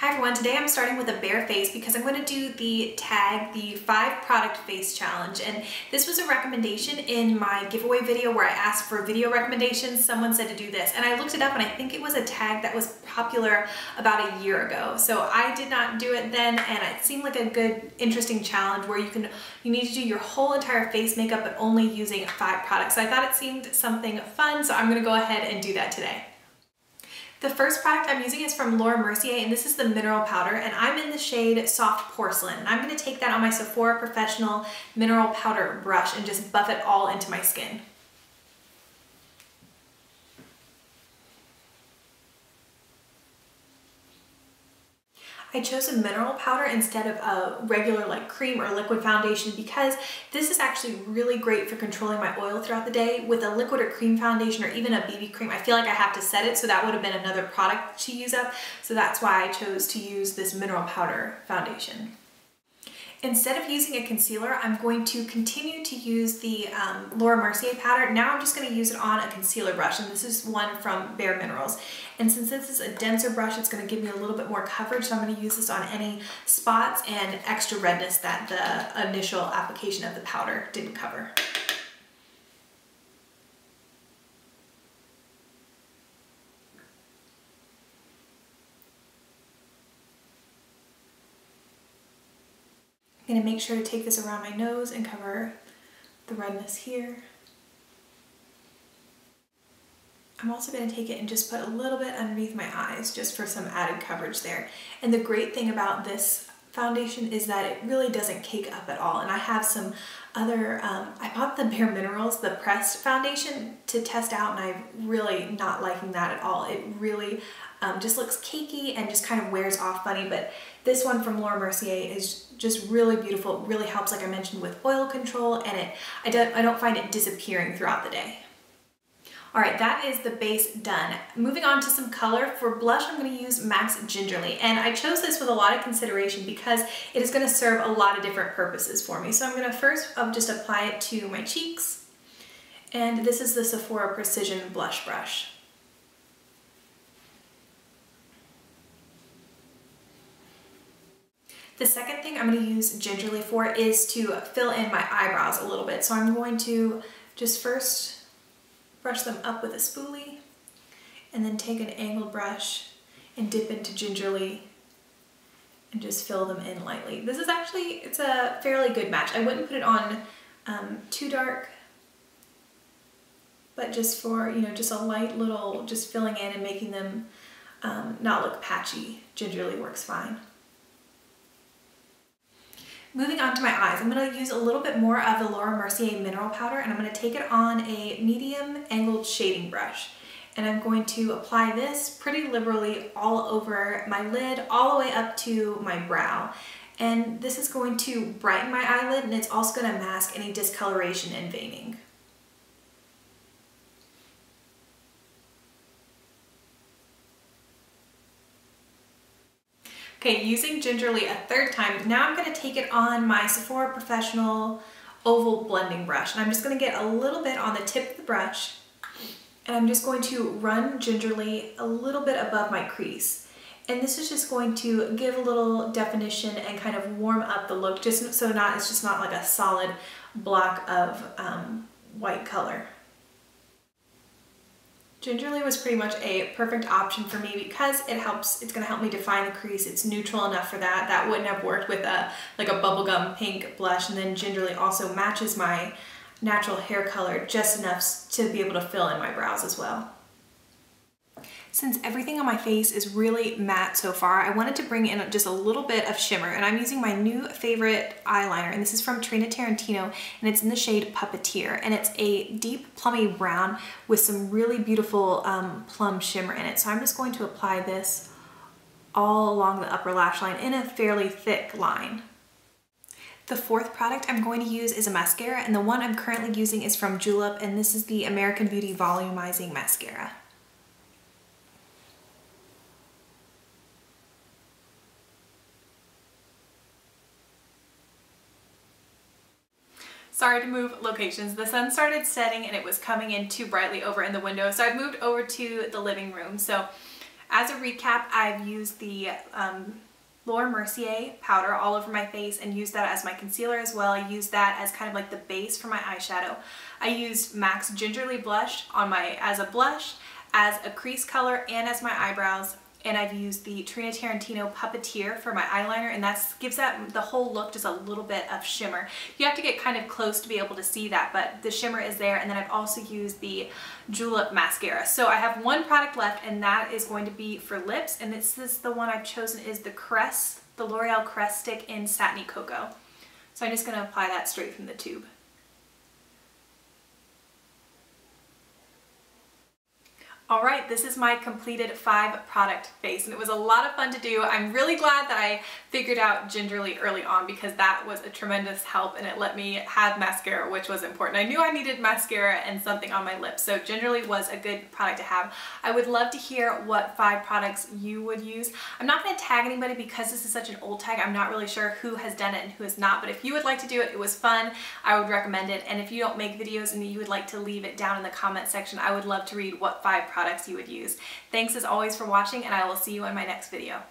Hi everyone, today I'm starting with a bare face because I'm going to do the tag, the five product face challenge. And this was a recommendation in my giveaway video where I asked for video recommendations. Someone said to do this and I looked it up and I think it was a tag that was popular about a year ago. So I did not do it then and it seemed like a good, interesting challenge where you can, you need to do your whole entire face makeup but only using five products. So I thought it seemed something fun, so I'm gonna go ahead and do that today. The first product I'm using is from Laura Mercier and this is the mineral powder and I'm in the shade Soft Porcelain. And I'm going to take that on my Sephora Professional mineral powder brush and just buff it all into my skin. I chose a mineral powder instead of a regular like cream or liquid foundation because this is actually really great for controlling my oil throughout the day. With a liquid or cream foundation or even a BB cream, I feel like I have to set it, so that would have been another product to use up. So that's why I chose to use this mineral powder foundation. Instead of using a concealer, I'm going to continue to use the um, Laura Mercier powder. Now I'm just going to use it on a concealer brush, and this is one from Bare Minerals. And since this is a denser brush, it's going to give me a little bit more coverage, so I'm going to use this on any spots and extra redness that the initial application of the powder didn't cover. I'm gonna make sure to take this around my nose and cover the redness here. I'm also going to take it and just put a little bit underneath my eyes just for some added coverage there. And the great thing about this foundation is that it really doesn't cake up at all. And I have some other, um, I bought the Bare Minerals, the pressed foundation to test out and I'm really not liking that at all. It really um, just looks cakey and just kind of wears off funny. But this one from Laura Mercier is just really beautiful. It really helps, like I mentioned, with oil control and it I don't, I don't find it disappearing throughout the day. All right, that is the base done. Moving on to some color. For blush, I'm gonna use MAC's Gingerly. And I chose this with a lot of consideration because it is gonna serve a lot of different purposes for me. So I'm gonna first just apply it to my cheeks. And this is the Sephora Precision Blush Brush. The second thing I'm going to use gingerly for is to fill in my eyebrows a little bit. So I'm going to just first brush them up with a spoolie and then take an angled brush and dip into gingerly and just fill them in lightly. This is actually, it's a fairly good match. I wouldn't put it on um, too dark, but just for, you know, just a light little, just filling in and making them um, not look patchy, gingerly works fine. Moving on to my eyes, I'm going to use a little bit more of the Laura Mercier Mineral Powder and I'm going to take it on a medium angled shading brush. And I'm going to apply this pretty liberally all over my lid, all the way up to my brow. And this is going to brighten my eyelid and it's also going to mask any discoloration and veining. Okay, using Gingerly a third time, now I'm gonna take it on my Sephora Professional oval blending brush. And I'm just gonna get a little bit on the tip of the brush and I'm just going to run gingerly a little bit above my crease. And this is just going to give a little definition and kind of warm up the look just so not it's just not like a solid block of um, white color. Gingerly was pretty much a perfect option for me because it helps, it's gonna help me define the crease. It's neutral enough for that. That wouldn't have worked with a like a bubblegum pink blush and then Gingerly also matches my natural hair color just enough to be able to fill in my brows as well. Since everything on my face is really matte so far, I wanted to bring in just a little bit of shimmer and I'm using my new favorite eyeliner and this is from Tarina Tarantino and it's in the shade Puppeteer and it's a deep plummy brown with some really beautiful um, plum shimmer in it. So I'm just going to apply this all along the upper lash line in a fairly thick line. The fourth product I'm going to use is a mascara and the one I'm currently using is from Julep and this is the American Beauty Volumizing Mascara. Sorry to move locations. The sun started setting and it was coming in too brightly over in the window. So I've moved over to the living room. So As a recap, I've used the um, Laura Mercier powder all over my face and used that as my concealer as well. I used that as kind of like the base for my eyeshadow. I used MAC's Gingerly Blush on my as a blush, as a crease color, and as my eyebrows and I've used the Tarina Tarantino Puppeteer for my eyeliner and that gives that the whole look just a little bit of shimmer. You have to get kind of close to be able to see that but the shimmer is there and then I've also used the Julep mascara. So I have one product left and that is going to be for lips and this is the one I've chosen is the Caresse, the L'Oreal Caresse Stick in Satiny Cocoa. So I'm just going to apply that straight from the tube. All right, this is my completed five product face and it was a lot of fun to do. I'm really glad that I figured out Gingerly early on because that was a tremendous help and it let me have mascara, which was important. I knew I needed mascara and something on my lips, so Gingerly was a good product to have. I would love to hear what five products you would use. I'm not gonna tag anybody because this is such an old tag. I'm not really sure who has done it and who has not, but if you would like to do it, it was fun. I would recommend it. And if you don't make videos and you would like to leave it down in the comment section, I would love to read what five products you would use. Thanks as always for watching and I will see you in my next video.